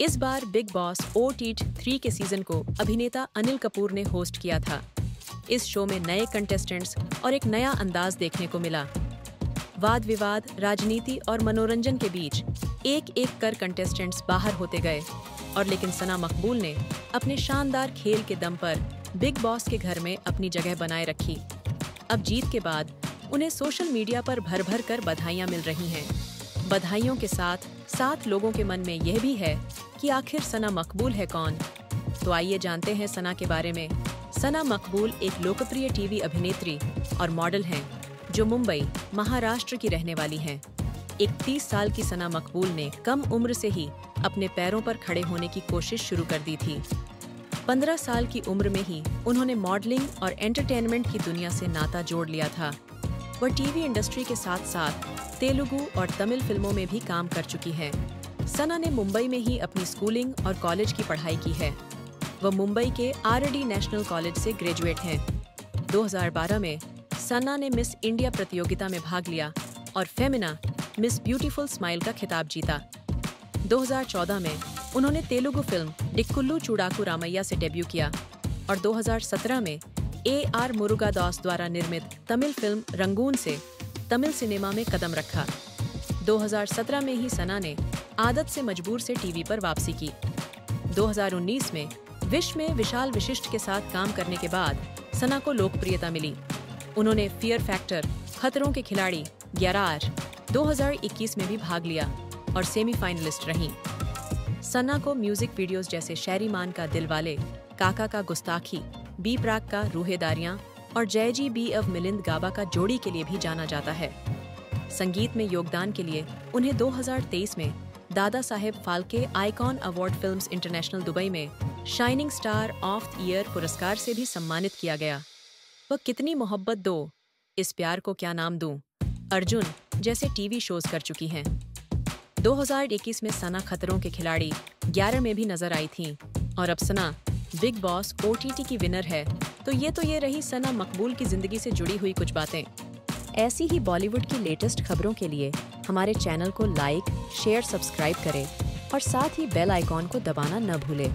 इस बार Bigg Boss O T three के season को अभिनेता अनिल कपूर ने होस्ट किया था। इस शो में नए कंटेस्टेंट्स और एक नया अंदाज देखने को मिला। वाद विवाद, राजनीति और मनोरंजन के बीच एक एक कर कंटेस्टेंट्स बाहर होते गए। और लेकिन सना मकबूल ने अपने शानदार खेल के दम पर बिग बॉस के घर में अपनी जगह बनाए रखी। अब जीत के बाद उन्हें सोशल मीडिया पर भर भर कर बधाइयाँ मिल रही हैं। बधाइयों के साथ सात लोगों के मन में यह भी है कि आखिर सना मकबूल है कौन? तो आइए जानते हैं सना के बारे में। सना मकबूल एक लोकप्रिय टीवी अभिनेत्री और मॉडल हैं, जो मुंबई, महाराष्ट्र की रहने वाली हैं। एक तीस साल की सना मकबूल ने कम उम्र से ही अपने पैरों पर खड़े होने की कोशिश शुरू कर दी थी। पंद्रह साल की उम्र में ही उन्होंने मॉडलिंग और एंटरटेनमेंट की दुनिया से नाता जोड़ लिया था। वह टीवी इंडस्ट्री के साथ साथ तेलुगु और तमिल फ़िल्मों में भी काम कर चुकी हैं। सना ने मुंबई में ही अपनी स्कूलिंग और कॉलेज की पढ़ाई की है। वह मुंबई के आरडी नेशनल कॉलेज से ग्रेजुएट हैं। 2012 में सना ने मिस इंडिया प्रतियोगिता में भाग लिया और फेमिना मिस ब्यूटीफुल स्माइल का खिताब जीता। 2014 में उन्होंने तेलुगु फ़िल्म डिक्कुल्लू चूड़ाकू रामैया से डेब्यू किया और 2017 में ए आर मुरुगादास द्वारा निर्मित तमिल फ़िल्म रंगून से तमिल सिनेमा में कदम रखा। 2017 में ही सना ने आदत से मजबूर से टीवी पर वापसी की। 2019 में विश्व में विशाल विशिष्ट के साथ काम करने के बाद सना को लोकप्रियता मिली। उन्होंने फियर फैक्टर खतरों के खिलाड़ी, ग्यारह 2021 में भी भाग लिया और सेमीफाइनलिस्ट रहीं। सना को म्यूज़िक वीडियोस जैसे शैरी मान का दिलवाले काका का गुस्ताखी बी प्राक का रूहेदारियाँ और जय जी बी of मिलिंद गाबा का जोड़ी के लिए भी जाना जाता है। संगीत में योगदान के लिए उन्हें 2023 में Dada Saheb Phalke icon award films international Dubai में shining star of the year पुरस्कार से भी सम्मानित किया गया। वह कितनी मोहब्बत दो, इस प्यार को क्या नाम दूँ? अर्जुन जैसे टीवी शोज़ कर चुकी हैं। 2021 में सना खतरों के खिलाड़ी 11 में भी नज़र आई थी और अब सना बिग बॉस ओटीटी की विनर है। तो ये तो ये रही सना मकबूल की ज़िंदगी से जुड़ी हुई कुछ बातें। ऐसी ही बॉलीवुड की लेटेस्ट खबरों के लिए हमारे चैनल को लाइक शेयर सब्सक्राइब करें और साथ ही बेल आइकॉन को दबाना न भूलें।